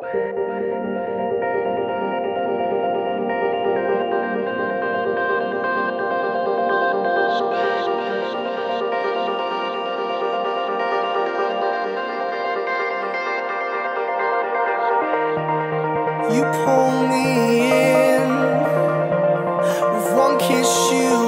You pull me in with one kiss. You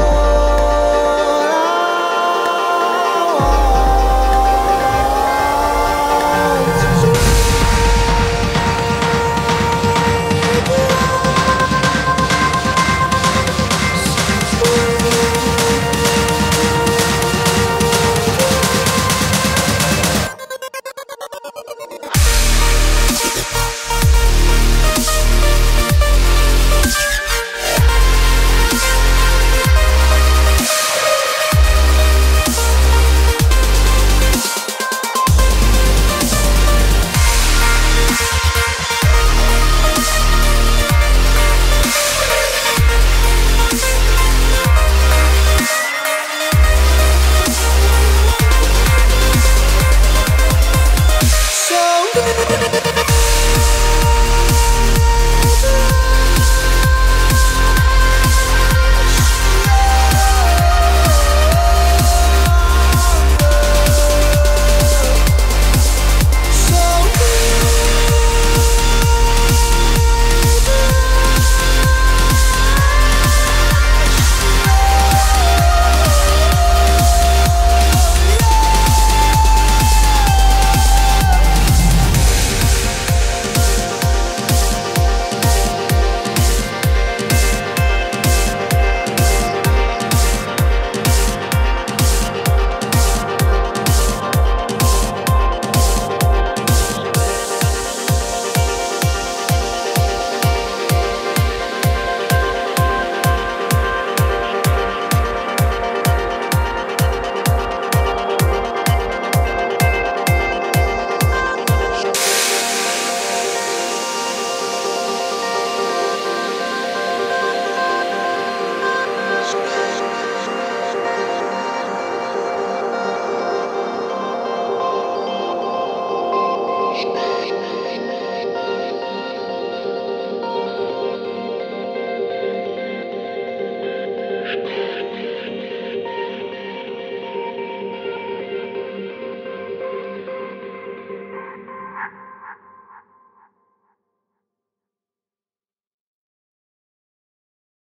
Thank you.